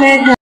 manejar.